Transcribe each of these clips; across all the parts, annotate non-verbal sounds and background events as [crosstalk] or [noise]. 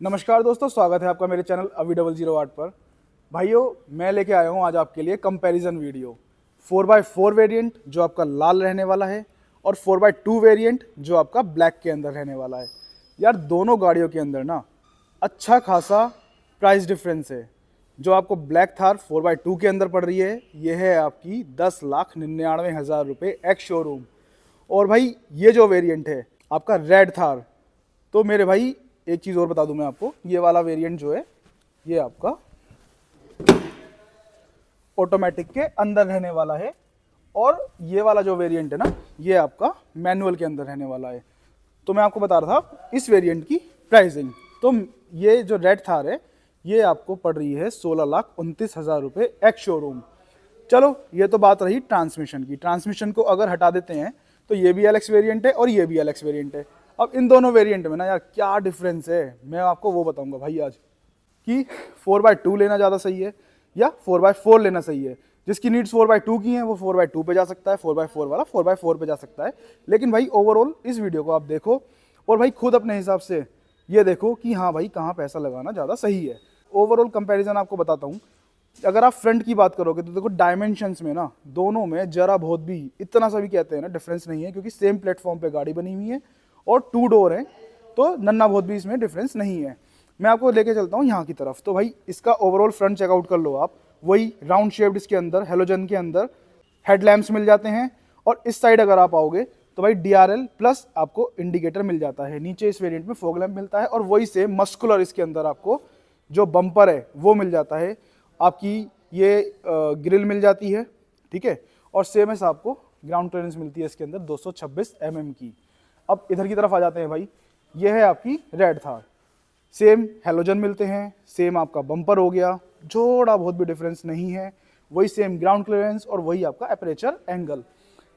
नमस्कार दोस्तों, स्वागत है आपका मेरे चैनल अवी डबल ज़ीरो आठ पर। भाइयों, मैं लेके आया हूँ आज आपके लिए comparison video four by four variant जो आपका लाल रहने वाला है और फोर बाय टू वेरियंट जो आपका ब्लैक के अंदर रहने वाला है। यार, दोनों गाड़ियों के अंदर ना अच्छा खासा प्राइस डिफरेंस है। जो आपको black Thar four by two के अंदर पड़ रही है, ये है आपकी दस लाख निन्यानवे हज़ार रुपये एक्स शोरूम और भाई, ये जो वेरिएंट है, आपका रेड थार तो मेरे भाई एक चीज़ और बता दूँ मैं आपको। ये वाला वेरिएंट जो है, ये आपका ऑटोमेटिक के अंदर रहने वाला है। और ये वाला जो वेरिएंट है ना, ये आपका मैनुअल के अंदर रहने वाला है। तो मैं आपको बता रहा था इस वेरिएंट की प्राइसिंग तो ये जो रेड थार है, ये आपको पड़ रही है सोलह लाख उनतीस हज़ार रुपये एक्स शोरूम चलो, ये तो बात रही ट्रांसमिशन की। ट्रांसमिशन को अगर हटा देते हैं तो ये भी एल वेरिएंट है और ये भी एल वेरिएंट है। अब इन दोनों वेरिएंट में ना यार क्या डिफरेंस है? मैं आपको वो बताऊँगा भाई आज कि फोर बाय टू लेना ज़्यादा सही है या फोर बाय फोर लेना सही है। जिसकी नीड्स फोर बाय टू की हैं, वो फोर बाय टू पे जा सकता है फोर बाय फोर वाला फोर बाय फोर पे जा सकता है। लेकिन भाई ओवरऑल इस वीडियो को आप देखो और भाई खुद अपने हिसाब से ये देखो कि हाँ भाई कहाँ पैसा लगाना ज़्यादा सही है। ओवरऑल कंपैरिजन आपको बताता हूँ। अगर आप फ्रंट की बात करोगे तो देखो डायमेंशंस में ना, दोनों में जरा बहुत भी इतना सा भी कहते हैं ना डिफरेंस नहीं है, क्योंकि सेम प्लेटफॉर्म पे गाड़ी बनी हुई है। और टू डोर है तो नन्ना बहुत भी इसमें डिफरेंस नहीं है। मैं आपको लेके चलता हूँ यहाँ की तरफ़। तो भाई, इसका ओवरऑल फ्रंट चेकआउट कर लो आप। वही राउंड शेप्ड इसके अंदर हेलोजन के अंदर हेडलैम्प्स मिल जाते हैं। और इस साइड अगर आप आओगे तो भाई डीआरएल प्लस आपको इंडिकेटर मिल जाता है। नीचे इस वेरिएंट में फोग लैम्प मिलता है और वही से मस्कुलर इसके अंदर आपको जो बम्पर है, वो मिल जाता है। आपकी ये ग्रिल मिल जाती है, ठीक है? और सेम एस आपको ग्राउंड क्लियरेंस मिलती है इसके अंदर 226 सौ mm की। अब इधर की तरफ़ आ जाते हैं भाई। ये है आपकी रेड थार सेम हेलोजन मिलते हैं सेम आपका बम्पर हो गया। जोड़ा बहुत भी डिफरेंस नहीं है। वही सेम ग्राउंड क्लियरेंस और वही आपका अपरेचर एंगल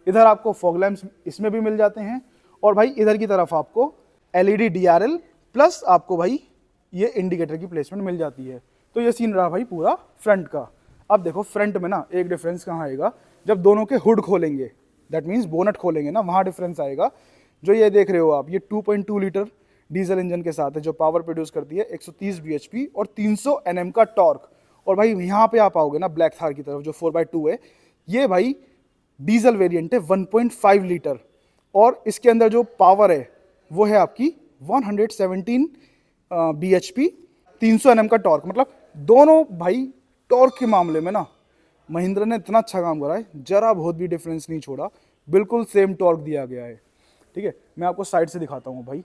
इधर आपको फॉग लैम्प्स इसमें भी मिल जाते हैं। और भाई इधर की तरफ़ आपको एलईडी डीआरएल प्लस आपको भाई ये इंडिकेटर की प्लेसमेंट मिल जाती है। तो ये सीन रहा भाई पूरा फ्रंट का। अब देखो फ्रंट में ना एक डिफरेंस कहाँ आएगा? जब दोनों के हुड खोलेंगे दैट मीन्स बोनट खोलेंगे ना, वहाँ डिफरेंस आएगा। जो ये देख रहे हो आप, ये 2.2 लीटर डीजल इंजन के साथ है, जो पावर प्रोड्यूस करती है 130 bhp और 300 nm का टॉर्क और भाई, यहाँ पे आप आओगे ना ब्लैक थार की तरफ़, जो 4 बाई टू है, ये भाई डीजल वेरिएंट है 1.5 लीटर और इसके अंदर जो पावर है, वो है आपकी 117 बी एच पी तीन सौ एन का टॉर्क मतलब दोनों भाई टॉर्क के मामले में ना, महिंद्रा ने इतना अच्छा काम करा है, जरा बहुत भी डिफरेंस नहीं छोड़ा, बिल्कुल सेम टॉर्क दिया गया है। ठीक है? मैं आपको साइड से दिखाता हूँ भाई।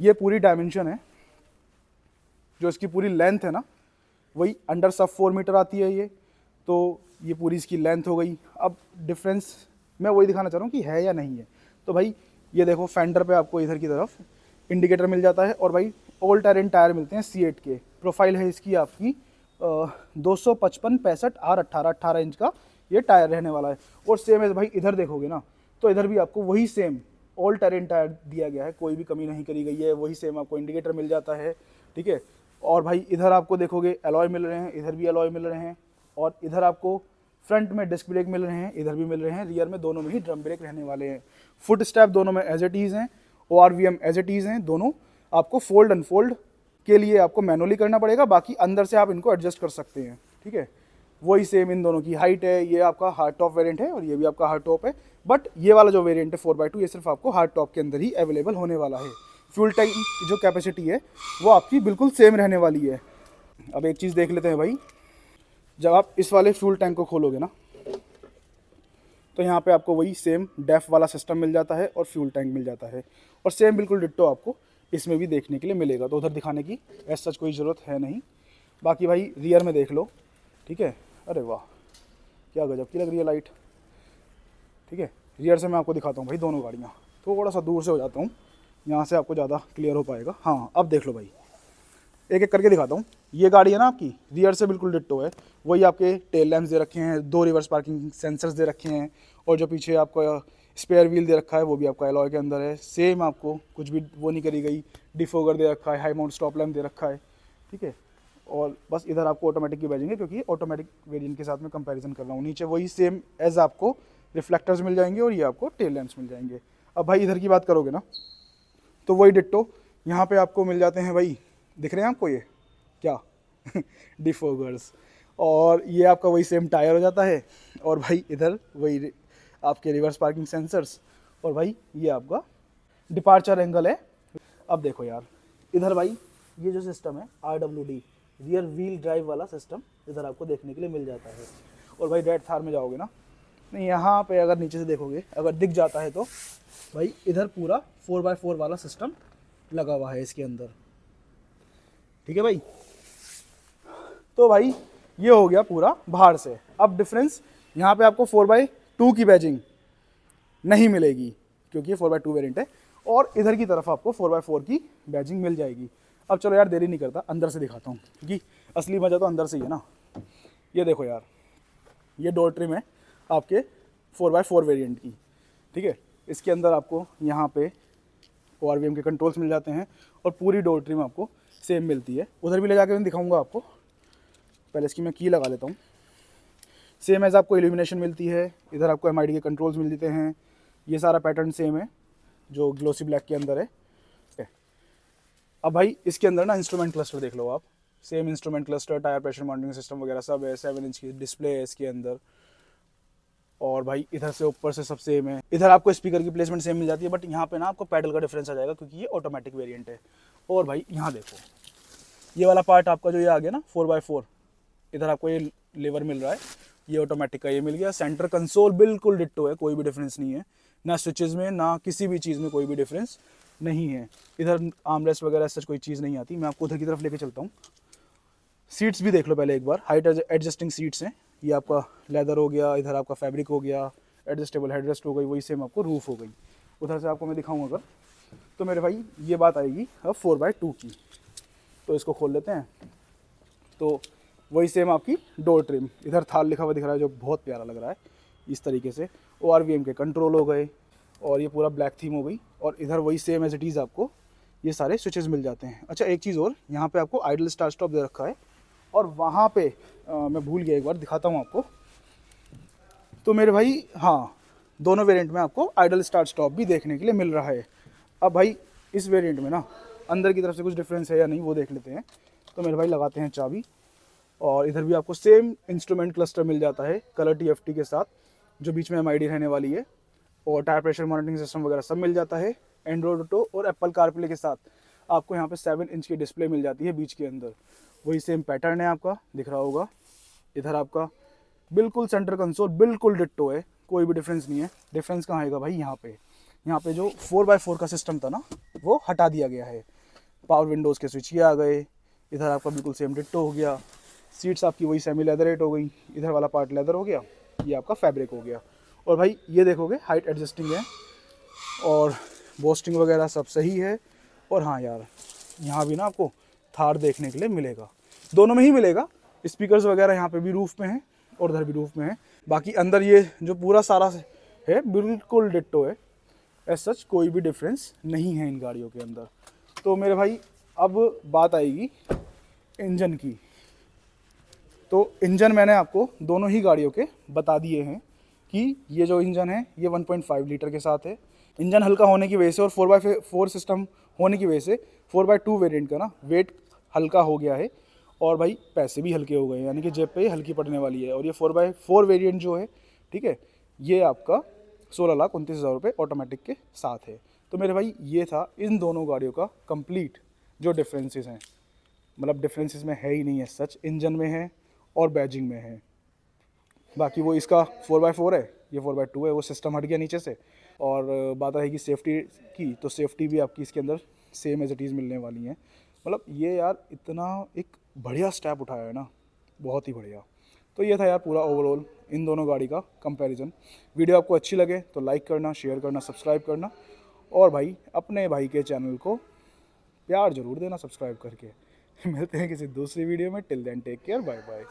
ये पूरी डायमेंशन है। जो इसकी पूरी लेंथ है ना, वही अंडर सब फोर मीटर आती है ये। तो ये पूरी इसकी लेंथ हो गई। अब डिफरेंस मैं वही दिखाना चाह रहा हूँ कि है या नहीं है। तो भाई, ये देखो फेंडर पे आपको इधर की तरफ़ इंडिकेटर मिल जाता है। और भाई ओल टेरिन टायर मिलते हैं सी के प्रोफ़ाइल है इसकी आपकी दो सौ पचपन पैंसठ आर अट्ठारह अट्ठारह इंच का ये टायर रहने वाला है। और सेम है भाई, इधर देखोगे ना तो इधर भी आपको वही सेम ऑल टेरेन टायर दिया गया है। कोई भी कमी नहीं करी गई है, वही सेम आपको इंडिकेटर मिल जाता है, ठीक है? और भाई, इधर आपको देखोगे एलॉय मिल रहे हैं, इधर भी एलॉय मिल रहे हैं, और इधर आपको फ्रंट में डिस्क ब्रेक मिल रहे हैं, इधर भी मिल रहे हैं रियर में दोनों में ही ड्रम ब्रेक रहने वाले हैं। फुट स्टेप दोनों में एज एट ईज़ हैं O R V M as it is हैं, दोनों आपको फोल्ड अनफोल्ड के लिए आपको मैनुअली करना पड़ेगा, बाकी अंदर से आप इनको एडजस्ट कर सकते हैं, ठीक है? वही सेम इन दोनों की. हाइट है, ये आपका हार्ड टॉप वेरिएंट है और ये भी आपका हार्ड टॉप है. बट ये वाला जो वेरिएंट है फोर बाई टू ये सिर्फ़ आपको हार्ड टॉप के अंदर ही अवेलेबल होने वाला है. फ्यूल टैंक की जो कैपेसिटी है, वो आपकी बिल्कुल सेम रहने वाली है. अब एक चीज़ देख लेते हैं भाई. जब आप इस वाले फ्यूल टैंक को खोलोगे ना तो यहाँ पे आपको वही सेम डेफ वाला सिस्टम मिल जाता है और फ्यूल टैंक मिल जाता है. और सेम बिल्कुल डिट्टो आपको इसमें भी देखने के लिए मिलेगा. तो उधर दिखाने की ऐसा सच कोई ज़रूरत है नहीं. बाकी भाई रियर में देख लो, ठीक है? अरे वाह, क्या गजब की लग रही है लाइट ठीक है रियर से मैं आपको दिखाता हूँ भाई दोनों गाड़ियाँ। थोड़ा सा दूर से हो जाता हूँ, यहाँ से आपको ज़्यादा क्लियर हो पाएगा। हाँ अब देख लो भाई। एक एक करके दिखाता हूँ। ये गाड़ी है ना आपकी रियर से बिल्कुल डिट्टो है। वही आपके टेल लैम्प्स दे रखे हैं, दो रिवर्स पार्किंग सेंसर्स दे रखे हैं, और जो पीछे आपका स्पेयर व्हील दे रखा है, वो भी आपका एलॉय के अंदर है। सेम आपको कुछ भी वो नहीं करी गई डिफोगर दे रखा है हाई माउंट स्टॉप लैम्प दे रखा है। ठीक है और बस इधर आपको ऑटोमेटिक की भेजेंगे, क्योंकि ऑटोमेटिक वेरिएंट के साथ में कंपैरिजन कर रहा हूँ। नीचे वही सेम एज आपको रिफ्लेक्टर्स मिल जाएँगे और ये आपको टेल लैंप्स मिल जाएँगे। अब भाई इधर की बात करोगे ना तो वही डिट्टो यहाँ पे आपको मिल जाते हैं भाई, दिख रहे हैं आपको ये? क्या? [laughs] डिफोगर्स और ये आपका वही सेम टायर हो जाता है, और भाई इधर वही आपके रिवर्स पार्किंग सेंसर्स और भाई ये आपका डिपार्चर एंगल है। अब देखो यार, इधर भाई ये जो सिस्टम है R W D rear wheel drive वाला सिस्टम इधर आपको देखने के लिए मिल जाता है। और भाई रेड थार में जाओगे ना, नहीं, यहाँ पे अगर नीचे से देखोगे, अगर दिख जाता है तो भाई इधर पूरा फोर बाय फोर वाला सिस्टम लगा हुआ है इसके अंदर। ठीक है भाई? तो भाई, ये हो गया पूरा बाहर से। अब डिफरेंस यहाँ पे आपको फोर बाई टू की बैजिंग नहीं मिलेगी, क्योंकि ये फोर बाई टू वेरियंट है, और इधर की तरफ़ आपको फोर बाई फोर की बैजिंग मिल जाएगी। अब चलो यार, देरी नहीं करता, अंदर से दिखाता हूँ, क्योंकि असली मज़ा तो अंदर से ही है ना। ये देखो यार, ये डोर ट्रिम है आपके फोर बाई फोर वेरियंट की, ठीक है? इसके अंदर आपको यहाँ पे ओ के कंट्रोल्स मिल जाते हैं और पूरी डोर ट्रिम आपको सेम मिलती है। उधर भी ले जाकर मैं दिखाऊँगा आपको। पहले इसकी मैं की लगा लेता हूँ। सेम एज आपको इल्यूमिनेशन मिलती है, इधर आपको एमआईडी के कंट्रोल्स मिल जाते हैं। ये सारा पैटर्न सेम है, जो ग्लोसी ब्लैक के अंदर है। अब भाई, इसके अंदर ना इंस्ट्रूमेंट क्लस्टर देख लो आप। Same instrument cluster tyre pressure monitoring system वगैरह सब है सेवन इंच की डिस्प्ले है इसके अंदर। और भाई, इधर से ऊपर से सब सेम है। इधर आपको स्पीकर की प्लेसमेंट सेम मिल जाती है बट यहाँ पे ना आपको पैडल का डिफरेंस आ जाएगा क्योंकि ये ऑटोमेटिक वेरिएंट है। और भाई, यहाँ देखो। ये वाला पार्ट आपका जो ये आ गया ना फोर बाय फोर इधर आपको ये लेवर मिल रहा है। ये ऑटोमेटिक का ये मिल गया। सेंटर कंसोल बिल्कुल डिट्टो है, कोई भी डिफरेंस नहीं है। ना स्विचेज़ में, ना किसी भी चीज़ में कोई भी डिफरेंस नहीं है। इधर आर्मरेस्ट वगैरह सच कोई चीज़ नहीं आती। मैं आपको उधर की तरफ़ लेके चलता हूँ। सीट्स भी देख लो पहले एक बार। हाइट एडजस्टिंग सीट्स हैं। ये आपका लेदर हो गया, इधर आपका फैब्रिक हो गया एडजस्टेबल हेडरेस्ट हो गई, वही सेम आपको रूफ हो गई। उधर से आपको मैं दिखाऊँ अगर। तो मेरे भाई, ये बात आएगी अब फोर बाई टू की। तो इसको खोल लेते हैं। तो वही सेम आपकी डोर ट्रिम इधर थाल लिखा हुआ दिख रहा है जो बहुत प्यारा लग रहा है। इस तरीके से। ओआरवीएम के कंट्रोल हो गए। और ये पूरा ब्लैक थीम हो गई। और इधर वही सेम एज इट इज़ आपको ये सारे स्विचेस मिल जाते हैं। अच्छा एक चीज़ और यहाँ पे आपको आइडल स्टार स्टॉप दे रखा है और वहाँ पे आ, मैं भूल गया एक बार दिखाता हूँ आपको। तो मेरे भाई हाँ दोनों वेरिएंट में आपको आइडल स्टार्ट स्टॉप भी देखने के लिए मिल रहा है। अब भाई इस वेरिएंट में ना अंदर की तरफ़ से कुछ डिफरेंस है या नहीं वो देख लेते हैं। तो मेरे भाई लगाते हैं चाबी और इधर भी आपको सेम इंस्ट्रूमेंट क्लस्टर मिल जाता है कलर टी के साथ जो बीच में एमआईडी रहने वाली है। और टायर प्रेशर मॉनिटरिंग सिस्टम वगैरह सब मिल जाता है एंड्रॉयड ऑटो और एप्पल कारप्ले के साथ। आपको यहाँ पे सेवन इंच की डिस्प्ले मिल जाती है बीच के अंदर। वही सेम पैटर्न है आपका, दिख रहा होगा। इधर आपका बिल्कुल सेंटर कंसोल बिल्कुल डिट्टो है, कोई भी डिफरेंस नहीं है। डिफरेंस कहाँ आएगा भाई? यहाँ पे। यहाँ पे जो फोर बाय फोर का सिस्टम था ना, वो हटा दिया गया है। पावर विंडोज़ के स्विच ये आ गए। इधर आपका बिल्कुल सेम डिट्टो हो गया। सीट्स आपकी वही सेमी लेदर हो गई। इधर वाला पार्ट लेदर हो गया। ये आपका फैब्रिक हो गया। और भाई, ये देखोगे हाइट एडजस्टिंग है और बोस्टिंग वगैरह सब सही है। और हाँ यार, यहाँ भी ना आपको थार देखने के लिए मिलेगा। दोनों में ही मिलेगा। स्पीकर्स वगैरह यहाँ पे भी रूफ में हैं और उधर भी रूफ में है। बाकी अंदर ये जो पूरा सारा है, बिल्कुल डिट्टो है। एज सच कोई भी डिफरेंस नहीं है इन गाड़ियों के अंदर। तो मेरे भाई, अब बात आएगी इंजन की। तो इंजन मैंने आपको दोनों ही गाड़ियों के बता दिए हैं। कि ये जो इंजन है, ये 1.5 लीटर के साथ है। इंजन हल्का होने की वजह से और फोर बाई फोर सिस्टम होने की वजह से फोर बाई टू वेरियंट का ना वेट हल्का हो गया है और भाई पैसे भी हल्के हो गए यानी कि जेब पे हल्की पड़ने वाली है। और ये फोर बाई फोर वेरियंट जो है, ठीक है, ये आपका सोलह लाख उनतीस हज़ार रुपये ऑटोमेटिक के साथ है। तो मेरे भाई, ये था इन दोनों गाड़ियों का कंप्लीट जो डिफरेंसेस हैं। मतलब डिफरेंसेस में है ही नहीं है सच इंजन में है और बैजिंग में है। बाकी वो इसका फोर बाई फोर है, ये फोर बाई टू है, वो सिस्टम हट गया नीचे से। और बात रहेगी सेफ्टी की तो सेफ्टी भी आपकी इसके अंदर सेम एज इट इज़ मिलने वाली हैं। मतलब ये यार इतना एक बढ़िया स्टेप उठाया है ना, बहुत ही बढ़िया। तो ये था यार पूरा ओवरऑल इन दोनों गाड़ी का कंपैरिजन वीडियो आपको अच्छी लगे तो लाइक करना शेयर करना सब्सक्राइब करना। और भाई, अपने भाई के चैनल को प्यार ज़रूर देना सब्सक्राइब करके। [laughs] मिलते हैं किसी दूसरी वीडियो में। Till then take care bye bye